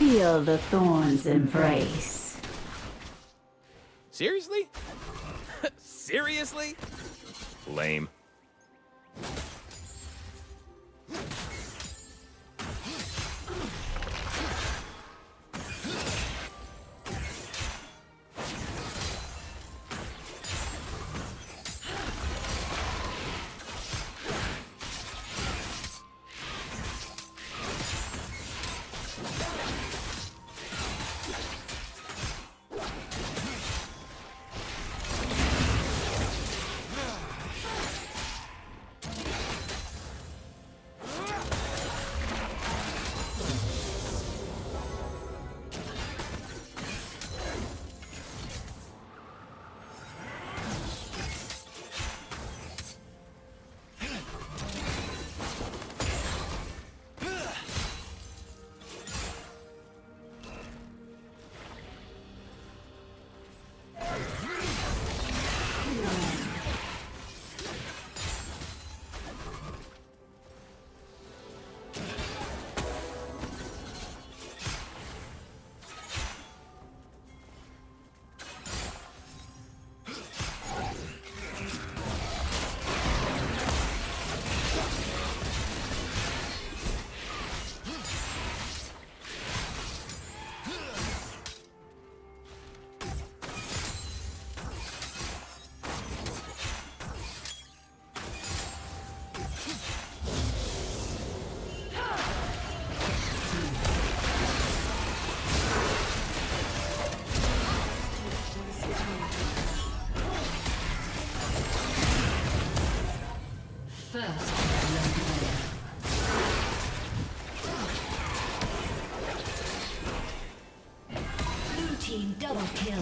Feel the thorns embrace. Seriously? Seriously? Lame. Double kill.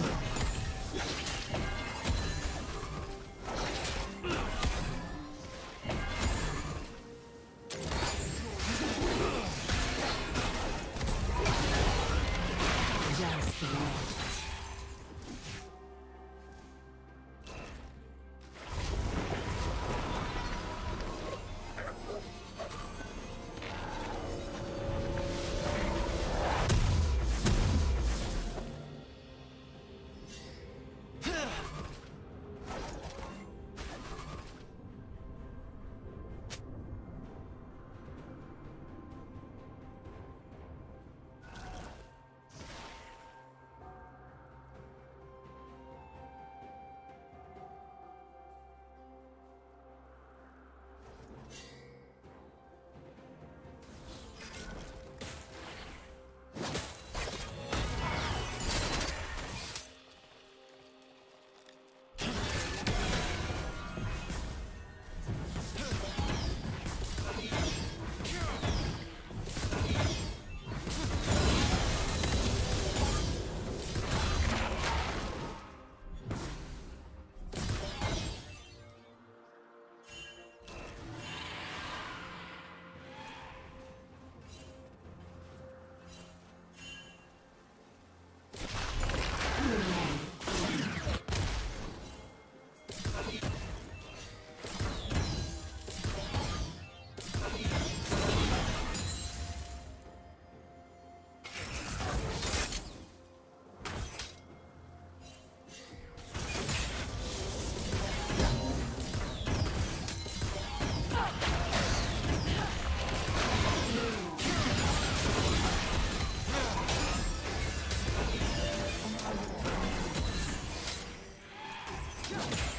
Shut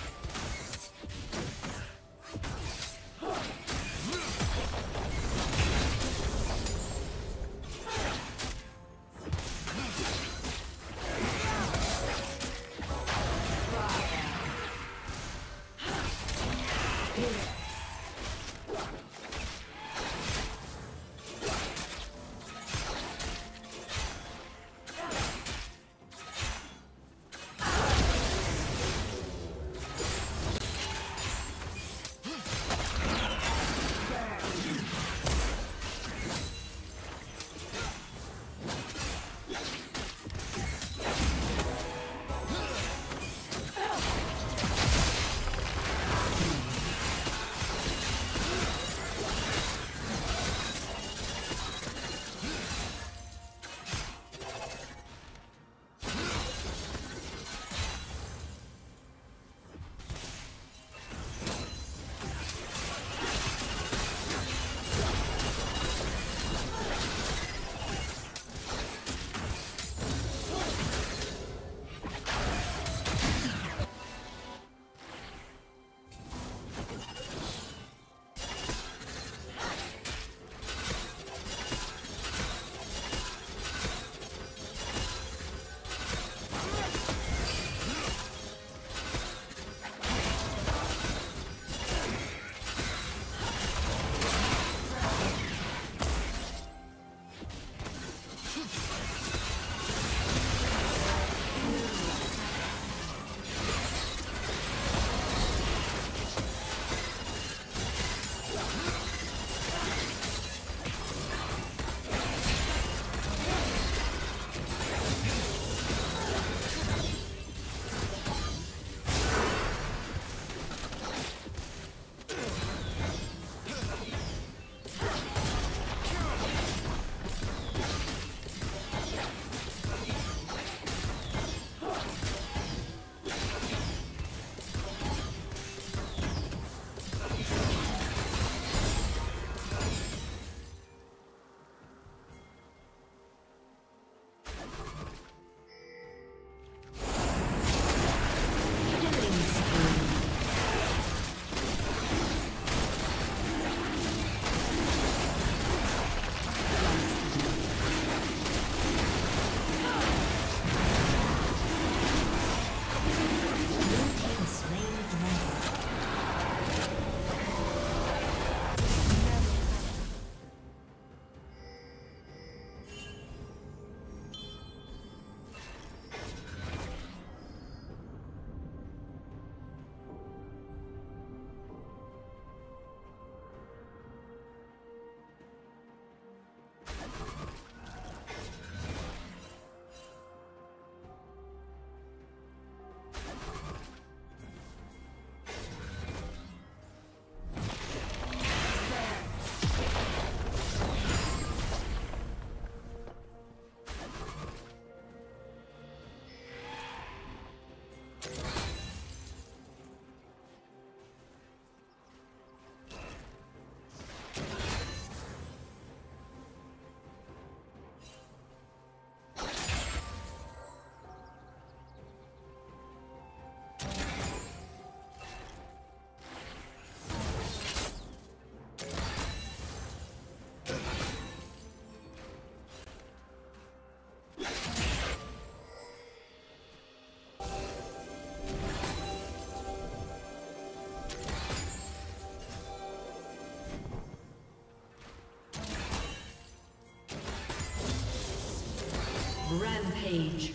Rampage.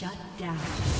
Shut down.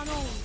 on own.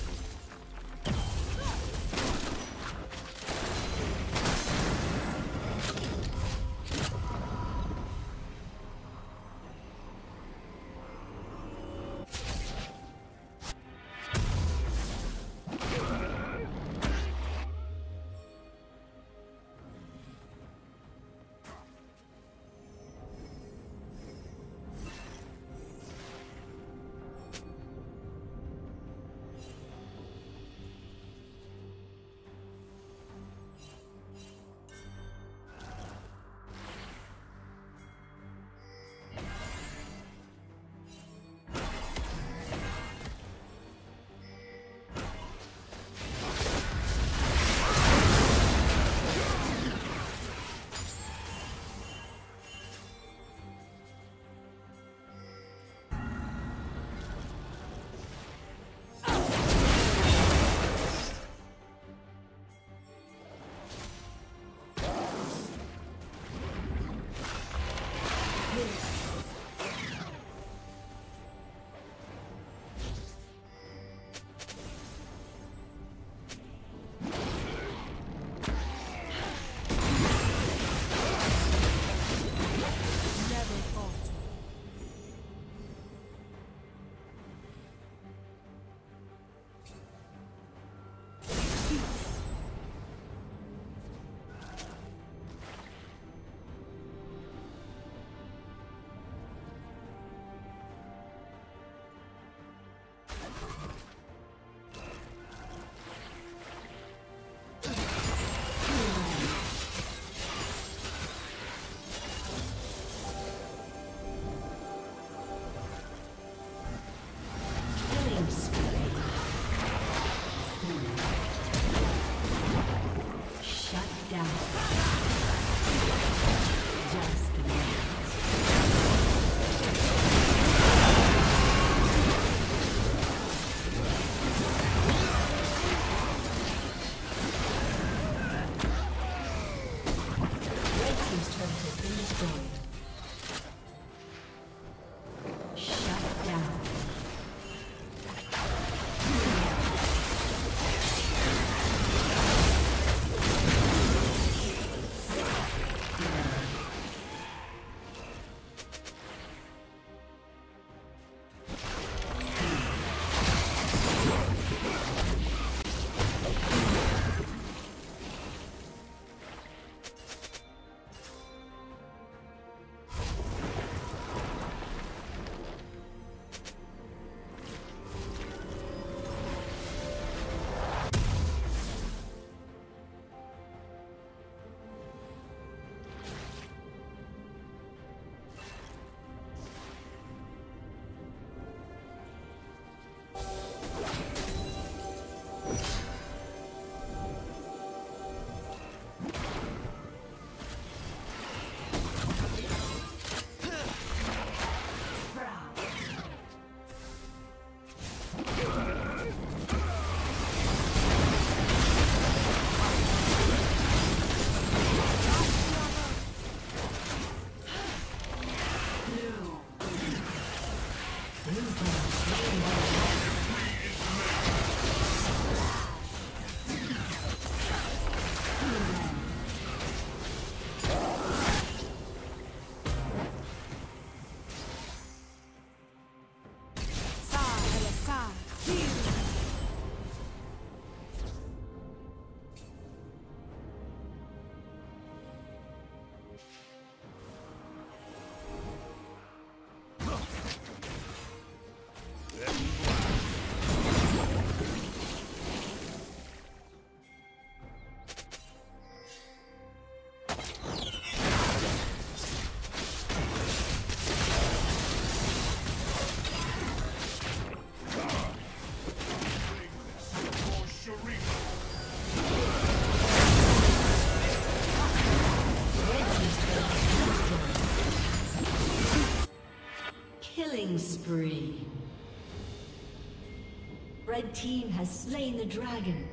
Red team has slain the dragon.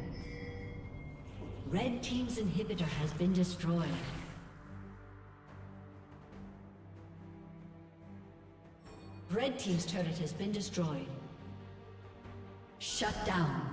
Red team's inhibitor has been destroyed. Red team's turret has been destroyed. Shut down.